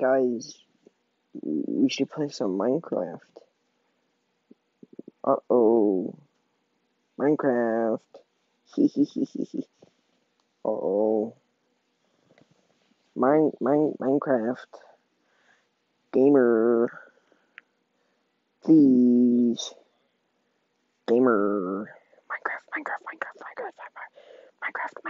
Guys, we should play some Minecraft. Uh oh. Minecraft. uh oh. Mine, mine, Minecraft. Gamer. Please. Gamer. Minecraft, Minecraft, Minecraft, Minecraft, Minecraft, Minecraft. Minecraft.